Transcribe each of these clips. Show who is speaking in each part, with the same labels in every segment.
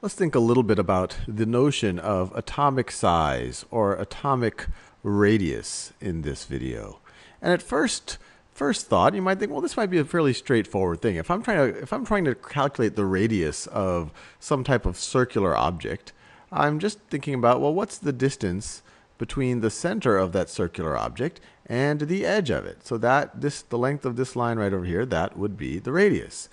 Speaker 1: let's think a little bit about the notion of atomic size or atomic radius in this video. And at first, first thought, you might think, well, this might be a fairly straightforward thing. If I'm trying to, if I'm trying to calculate the radius of some type of circular object, I'm just thinking about, well, what's the distance between the center of that circular object and the edge of it? So that this, the length of this line right over here, that would be the radius.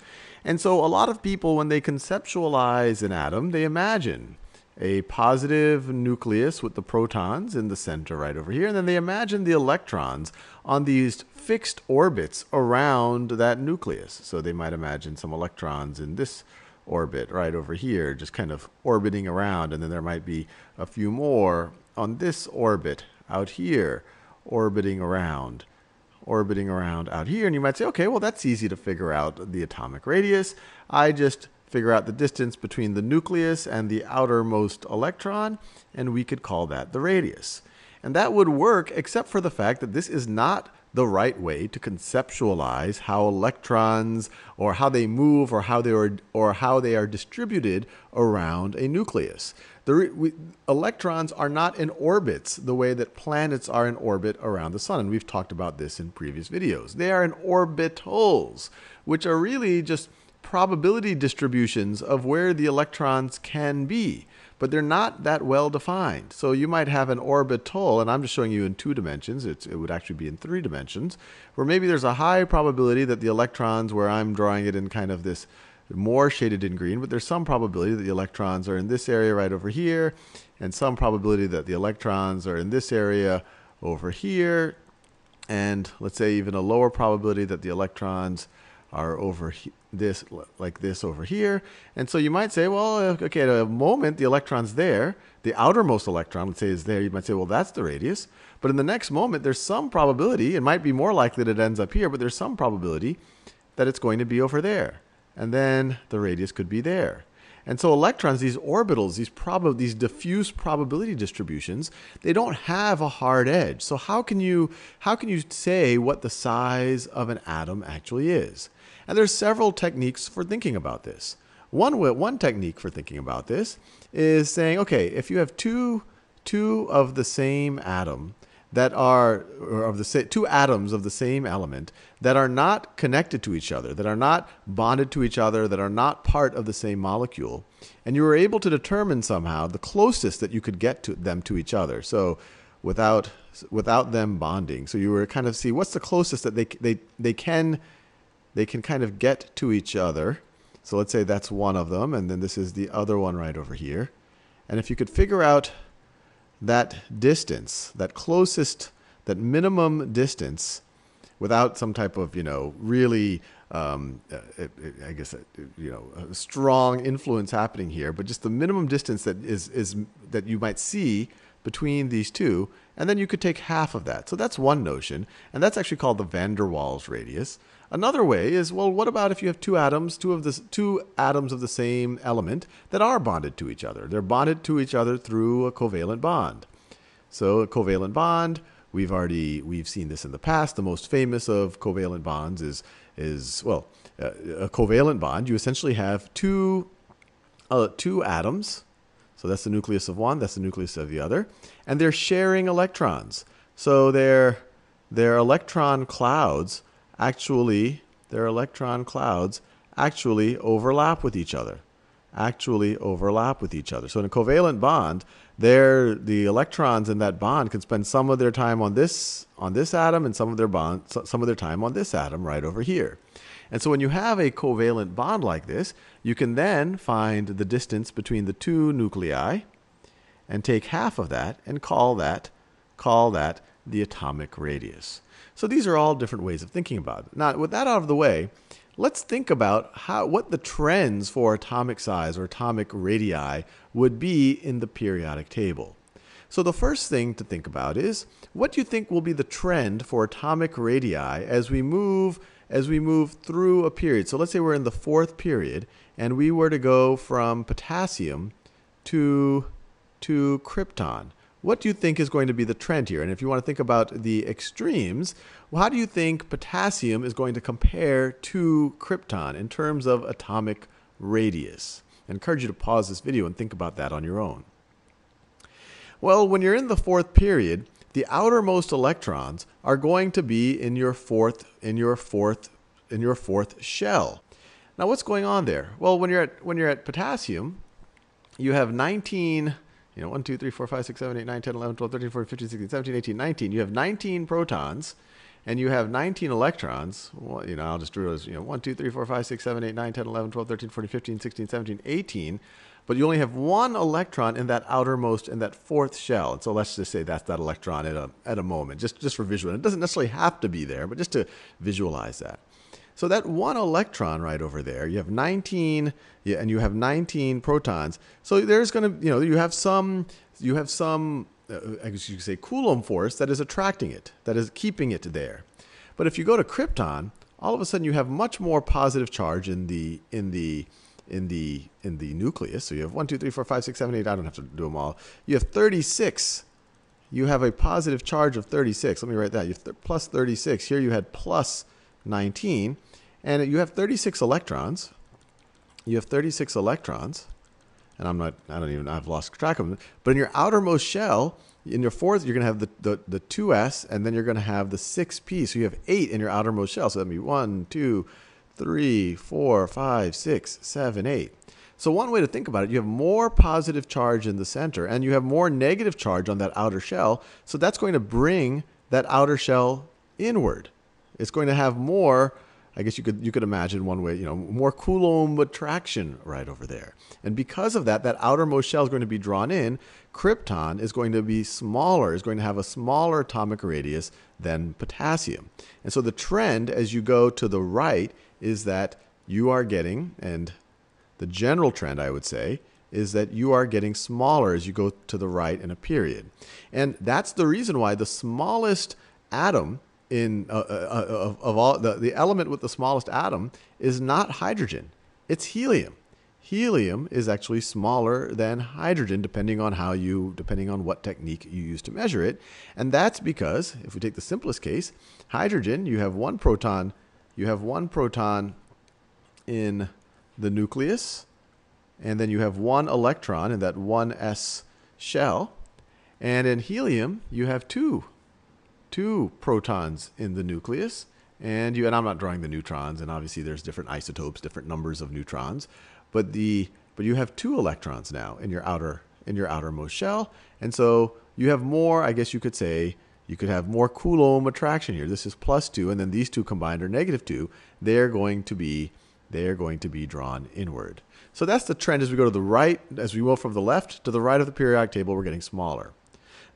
Speaker 1: And so a lot of people, when they conceptualize an atom, they imagine a positive nucleus with the protons in the center right over here, and then they imagine the electrons on these fixed orbits around that nucleus. So they might imagine some electrons in this orbit right over here, just kind of orbiting around, and then there might be a few more on this orbit out here orbiting around orbiting around out here. And you might say, okay, well, that's easy to figure out the atomic radius. I just figure out the distance between the nucleus and the outermost electron, and we could call that the radius. And that would work, except for the fact that this is not the right way to conceptualize how electrons or how they move or how they are, or how they are distributed around a nucleus. The, we, electrons are not in orbits the way that planets are in orbit around the sun. And we've talked about this in previous videos. They are in orbitals, which are really just probability distributions of where the electrons can be, but they're not that well defined. So you might have an orbital, and I'm just showing you in two dimensions, it's, it would actually be in three dimensions, where maybe there's a high probability that the electrons, where I'm drawing it in kind of this more shaded in green, but there's some probability that the electrons are in this area right over here, and some probability that the electrons are in this area over here, and let's say even a lower probability that the electrons are over here this like this over here. And so you might say, well, okay, at a moment the electron's there, the outermost electron, let's say, is there. You might say, well, that's the radius. But in the next moment, there's some probability. It might be more likely that it ends up here, but there's some probability that it's going to be over there. And then the radius could be there. And so electrons, these orbitals, these prob- these diffuse probability distributions, they don't have a hard edge. So how can you how can you say what the size of an atom actually is? And there's several techniques for thinking about this. One, one technique for thinking about this is saying, okay, if you have two, two of the same atom that are of the two atoms of the same element that are not connected to each other, that are not bonded to each other, that are not part of the same molecule, and you were able to determine somehow the closest that you could get to them to each other. So without without them bonding. So you were kind of see what's the closest that they they they can they can kind of get to each other. So let's say that's one of them, and then this is the other one right over here. And if you could figure out that distance, that closest, that minimum distance, without some type of, you know, really, um, uh, I guess, uh, you know, strong influence happening here, but just the minimum distance that is, is that you might see between these two, and then you could take half of that. So that's one notion, and that's actually called the van der Waals radius. Another way is well, what about if you have two atoms, two of the two atoms of the same element that are bonded to each other? They're bonded to each other through a covalent bond. So a covalent bond, we've already we've seen this in the past. The most famous of covalent bonds is is well, uh, a covalent bond. You essentially have two uh, two atoms. So that's the nucleus of one, that's the nucleus of the other, and they're sharing electrons. So their their electron clouds actually their electron clouds actually overlap with each other actually overlap with each other so in a covalent bond there the electrons in that bond can spend some of their time on this on this atom and some of their bond some of their time on this atom right over here and so when you have a covalent bond like this you can then find the distance between the two nuclei and take half of that and call that call that the atomic radius so these are all different ways of thinking about it. Now, with that out of the way, let's think about how what the trends for atomic size or atomic radii would be in the periodic table. So the first thing to think about is what do you think will be the trend for atomic radii as we move as we move through a period. So let's say we're in the fourth period and we were to go from potassium to to krypton. What do you think is going to be the trend here? And if you want to think about the extremes, well, how do you think potassium is going to compare to krypton in terms of atomic radius? I encourage you to pause this video and think about that on your own. Well, when you're in the fourth period, the outermost electrons are going to be in your fourth in your fourth in your fourth shell. Now what's going on there? Well, when you're at when you're at potassium, you have 19 you know, 1, 2, 3, 4, 5, 6, 7, 8, 9, 10, 11, 12, 13, 14, 15, 16, 17, 18, 19. You have 19 protons and you have 19 electrons. Well, you know, I'll just do it you know, 1, 2, 3, 4, 5, 6, 7, 8, 9, 10, 11, 12, 13, 14, 15, 16, 17, 18. But you only have one electron in that outermost, in that fourth shell. And so let's just say that's that electron at a, at a moment, just, just for visual. And it doesn't necessarily have to be there, but just to visualize that. So that one electron right over there, you have 19, yeah, and you have 19 protons. So there's going to, you know, you have some, you have some, uh, I guess you could say Coulomb force that is attracting it, that is keeping it there. But if you go to krypton, all of a sudden you have much more positive charge in the in the in the in the nucleus. So you have one, two, three, four, five, six, seven, eight. I don't have to do them all. You have 36. You have a positive charge of 36. Let me write that. You have th- plus 36. Here you had plus 19. And you have 36 electrons. You have 36 electrons. And I'm not, I don't even, I've lost track of them. But in your outermost shell, in your fourth, you're going to have the, the, the 2s, and then you're going to have the 6p. So you have eight in your outermost shell. So that'd be one, two, three, four, five, six, seven, eight. So one way to think about it, you have more positive charge in the center, and you have more negative charge on that outer shell. So that's going to bring that outer shell inward. It's going to have more. I guess you could you could imagine one way, you know, more Coulomb attraction right over there. And because of that, that outermost shell is going to be drawn in. Krypton is going to be smaller, is going to have a smaller atomic radius than potassium. And so the trend as you go to the right is that you are getting, and the general trend I would say, is that you are getting smaller as you go to the right in a period. And that's the reason why the smallest atom in uh, uh, uh, of, of, all the, the element with the smallest atom is not hydrogen it's helium helium is actually smaller than hydrogen depending on how you depending on what technique you use to measure it and that's because if we take the simplest case hydrogen you have one proton you have one proton in the nucleus and then you have one electron in that 1s shell and in helium you have two two protons in the nucleus. And you and I'm not drawing the neutrons, and obviously there's different isotopes, different numbers of neutrons, but the but you have two electrons now in your outer in your outermost shell, and so you have more. I guess you could say you could have more Coulomb attraction here. This is plus two, and then these two combined are negative two. They're going to be they are going to be drawn inward. So that's the trend as we go to the right, as we go from the left to the right of the periodic table, we're getting smaller.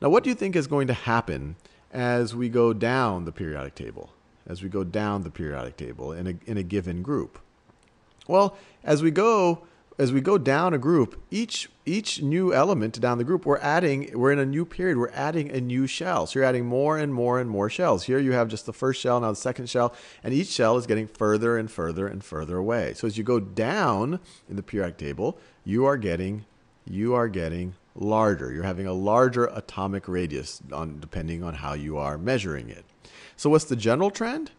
Speaker 1: Now, what do you think is going to happen as we go down the periodic table, as we go down the periodic table in a, in a given group? Well, as we go as we go down a group, each each new element down the group, we're adding, we're in a new period, we're adding a new shell. So you're adding more and more and more shells. Here you have just the first shell, now the second shell, and each shell is getting further and further and further away. So as you go down in the periodic table, you are getting you are getting larger. You're having a larger atomic radius on, depending on how you are measuring it. So, what's the general trend?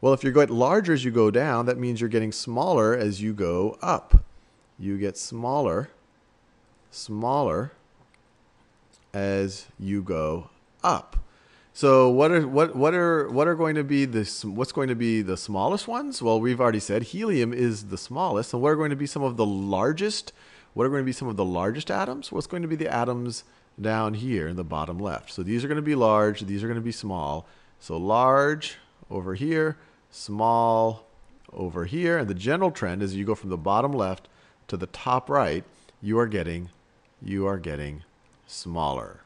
Speaker 1: Well, if you are going larger as you go down, that means you're getting smaller as you go up. You get smaller, smaller as you go up. So what are what what are what are going to be the what's going to be the smallest ones? Well, we've already said helium is the smallest, and what are going to be some of the largest what are going to be some of the largest atoms? What's going to be the atoms down here in the bottom left? So these are going to be large, these are going to be small. So large over here, small over here. And the general trend is you go from the bottom left to the top right, you are getting, you are getting smaller.